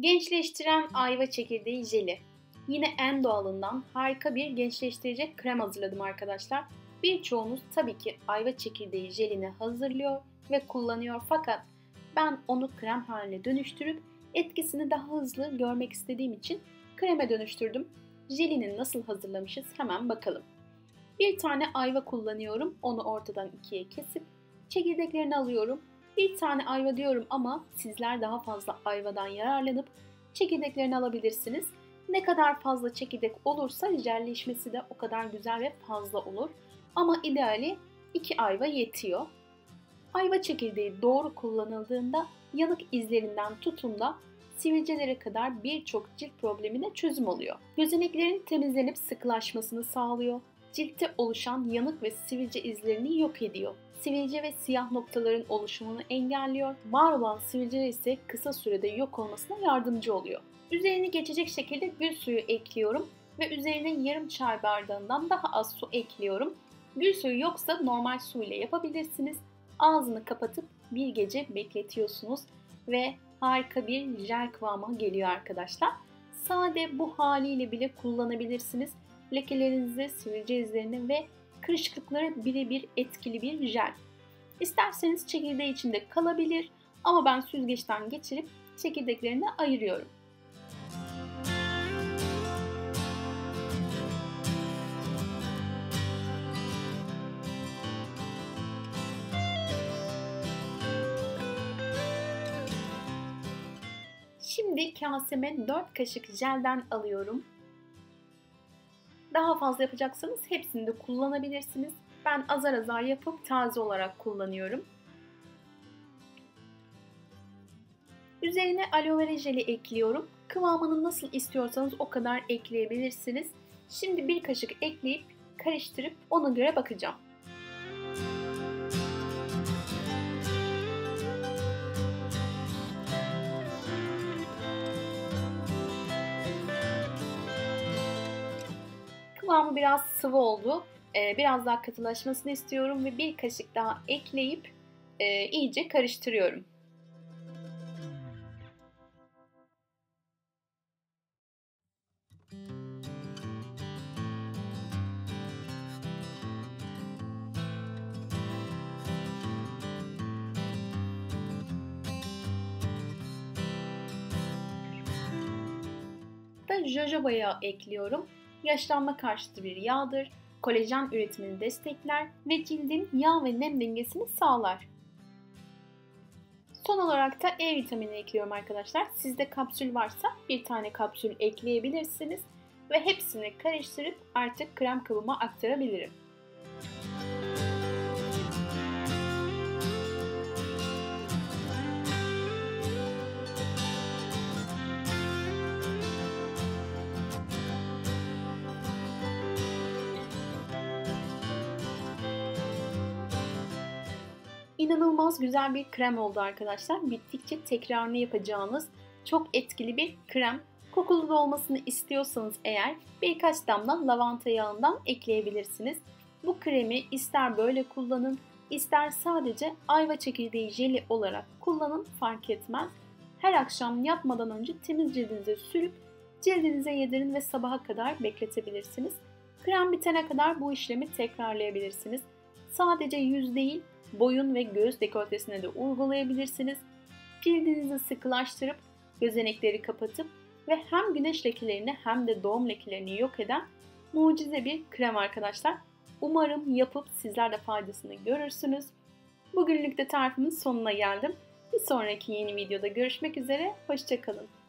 Gençleştiren ayva çekirdeği jeli. Yine en doğalından harika bir gençleştirecek krem hazırladım arkadaşlar. Birçoğunuz tabii ki ayva çekirdeği jelini hazırlıyor ve kullanıyor fakat ben onu krem haline dönüştürüp etkisini daha hızlı görmek istediğim için kreme dönüştürdüm. Jelini nasıl hazırlamışız hemen bakalım. Bir tane ayva kullanıyorum. Onu ortadan ikiye kesip çekirdeklerini alıyorum. Bir tane ayva diyorum ama sizler daha fazla ayvadan yararlanıp çekirdeklerini alabilirsiniz. Ne kadar fazla çekirdek olursa jelleşmesi de o kadar güzel ve fazla olur. Ama ideali 2 ayva yetiyor. Ayva çekirdeği doğru kullanıldığında yanık izlerinden tutun da sivilcelere kadar birçok cilt problemine çözüm oluyor. Gözeneklerin temizlenip sıkılaşmasını sağlıyor. Ciltte oluşan yanık ve sivilce izlerini yok ediyor. Sivilce ve siyah noktaların oluşumunu engelliyor. Var olan sivilceler ise kısa sürede yok olmasına yardımcı oluyor. Üzerini geçecek şekilde gül suyu ekliyorum ve üzerine yarım çay bardağından daha az su ekliyorum. Gül suyu yoksa normal su ile yapabilirsiniz. Ağzını kapatıp bir gece bekletiyorsunuz ve harika bir jel kıvamı geliyor arkadaşlar. Sade bu haliyle bile kullanabilirsiniz. Lekelerinizi, sivilce izlerini ve kırışıklıklara birebir etkili bir jel. İsterseniz çekirdeği içinde kalabilir ama ben süzgeçten geçirip çekirdeklerini ayırıyorum. Şimdi kaseme 4 kaşık jelden alıyorum. Daha fazla yapacaksanız hepsini de kullanabilirsiniz. Ben azar azar yapıp taze olarak kullanıyorum. Üzerine aloe vera jeli ekliyorum. Kıvamını nasıl istiyorsanız o kadar ekleyebilirsiniz. Şimdi bir kaşık ekleyip karıştırıp ona göre bakacağım. Kıvamı biraz sıvı oldu. Ee, biraz daha katılaşmasını istiyorum ve bir kaşık daha ekleyip e, iyice karıştırıyorum. da jojoba yağı ekliyorum yaşlanma karşıtı bir yağdır, kolajen üretimini destekler ve cildin yağ ve nem dengesini sağlar. Son olarak da E vitamini ekliyorum arkadaşlar. Sizde kapsül varsa bir tane kapsül ekleyebilirsiniz ve hepsini karıştırıp artık krem kabıma aktarabilirim. İnanılmaz güzel bir krem oldu arkadaşlar. Bittikçe tekrarını yapacağınız çok etkili bir krem. Kokulu da olmasını istiyorsanız eğer birkaç damla lavanta yağından ekleyebilirsiniz. Bu kremi ister böyle kullanın, ister sadece ayva çekirdeği jeli olarak kullanın fark etmez. Her akşam yatmadan önce temiz cildinize sürüp cildinize yedirin ve sabaha kadar bekletebilirsiniz. Krem bitene kadar bu işlemi tekrarlayabilirsiniz. Sadece yüz değil boyun ve göğüs dekoltesine de uygulayabilirsiniz. Cildinizi sıkılaştırıp gözenekleri kapatıp ve hem güneş lekelerini hem de doğum lekelerini yok eden mucize bir krem arkadaşlar. Umarım yapıp sizler de faydasını görürsünüz. Bugünlük de tarifimin sonuna geldim. Bir sonraki yeni videoda görüşmek üzere. Hoşçakalın.